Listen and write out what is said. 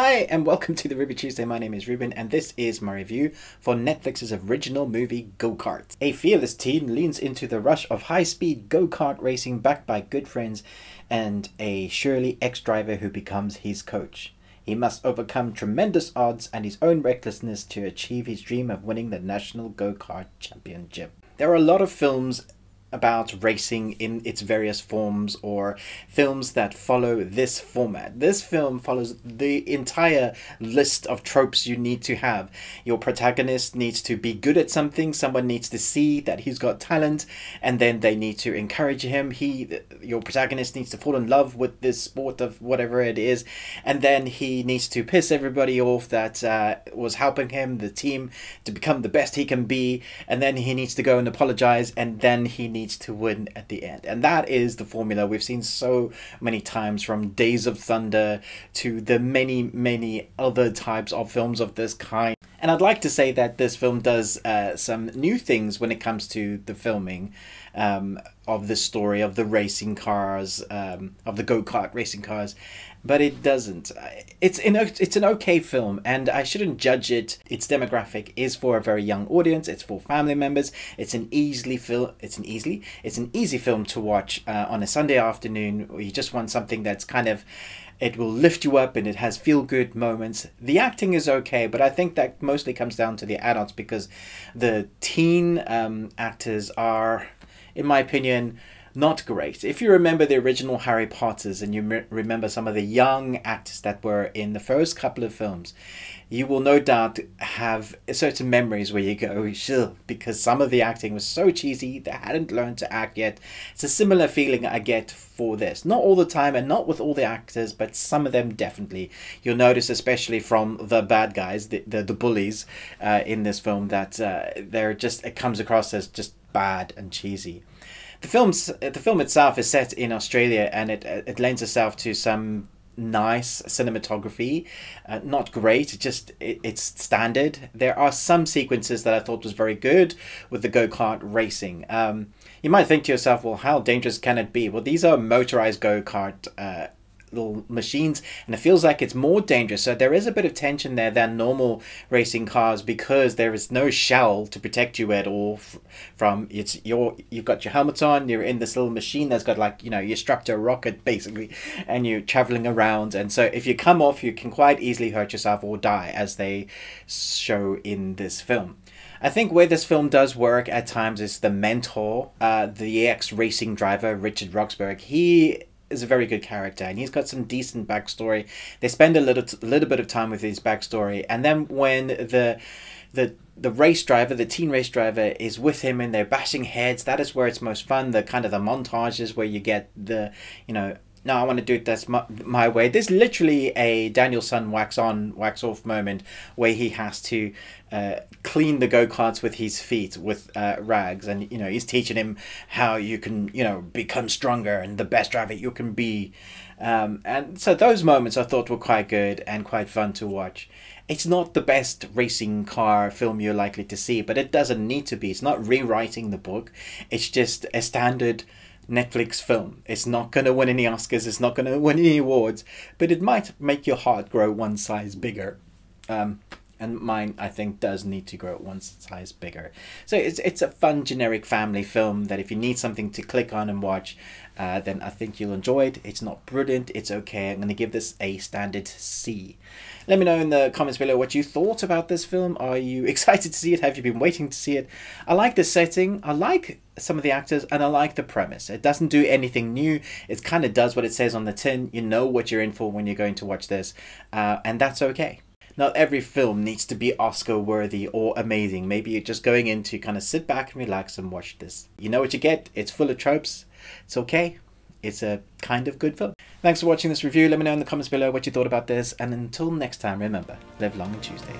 Hi, and welcome to the Ruby Tuesday. My name is Ruben, and this is my review for Netflix's original movie Go Kart. A fearless teen leans into the rush of high speed go kart racing backed by good friends and a surely ex driver who becomes his coach. He must overcome tremendous odds and his own recklessness to achieve his dream of winning the National Go Kart Championship. There are a lot of films about racing in its various forms or films that follow this format. This film follows the entire list of tropes you need to have. Your protagonist needs to be good at something, someone needs to see that he's got talent and then they need to encourage him. He your protagonist needs to fall in love with this sport of whatever it is and then he needs to piss everybody off that uh, was helping him, the team to become the best he can be and then he needs to go and apologize and then he needs to win at the end. And that is the formula we've seen so many times from Days of Thunder to the many, many other types of films of this kind. And I'd like to say that this film does uh, some new things when it comes to the filming um, of the story of the racing cars, um, of the go kart racing cars, but it doesn't. It's in it's an okay film, and I shouldn't judge it. Its demographic is for a very young audience. It's for family members. It's an easily film. It's an easily. It's an easy film to watch uh, on a Sunday afternoon. Or you just want something that's kind of it will lift you up and it has feel good moments. The acting is okay, but I think that mostly comes down to the adults because the teen um, actors are, in my opinion, not great. If you remember the original Harry Potters and you remember some of the young actors that were in the first couple of films, you will no doubt have certain memories where you go, Shh, because some of the acting was so cheesy, they hadn't learned to act yet. It's a similar feeling I get for this. Not all the time and not with all the actors, but some of them definitely. You'll notice, especially from the bad guys, the, the, the bullies uh, in this film, that uh, they're just, it comes across as just bad and cheesy. The film's the film itself is set in Australia, and it it lends itself to some nice cinematography. Uh, not great just it, it's standard. There are some sequences that i thought was very good with the go-kart racing. Um, you might think to yourself well how dangerous can it be? Well these are motorized go-kart uh, little machines and it feels like it's more dangerous. So there is a bit of tension there than normal racing cars because there is no shell to protect you at all from. It's your you've got your helmet on you're in this little machine that's got like you know you're strapped to a rocket basically and you're traveling around. And so if you come off you can quite easily hurt yourself or die as they show in this film. I think where this film does work at times is the mentor, uh, the ex racing driver Richard Roxburgh. He is a very good character and he's got some decent backstory. They spend a little a little bit of time with his backstory, and then when the the the race driver, the teen race driver, is with him and they're bashing heads. That is where it's most fun. The kind of the montages where you get the you know no, I want to do it that's my, my way. There's literally a Daniel-san wax on, wax off moment where he has to uh, clean the go karts with his feet with uh, rags, and you know he's teaching him how you can you know become stronger and the best driver you can be. Um, and so those moments I thought were quite good and quite fun to watch. It's not the best racing car film you're likely to see, but it doesn't need to be. It's not rewriting the book. It's just a standard Netflix film. It's not going to win any Oscars, it's not going to win any awards, but it might make your heart grow one size bigger. Um, and mine, I think, does need to grow one size bigger. So it's, it's a fun, generic family film that if you need something to click on and watch, uh, then I think you'll enjoy it. It's not brilliant, it's okay. I'm going to give this a standard C. Let me know in the comments below what you thought about this film. Are you excited to see it? Have you been waiting to see it? I like the setting. I like some of the actors and I like the premise. It doesn't do anything new. It kind of does what it says on the tin. You know what you're in for when you're going to watch this, uh, and that's okay. Not every film needs to be Oscar worthy or amazing. Maybe you're just going in to kind of sit back and relax and watch this. You know what you get. It's full of tropes. It's okay. It's a kind of good film. Thanks for watching this review. Let me know in the comments below what you thought about this. And until next time, remember, live long and Tuesday.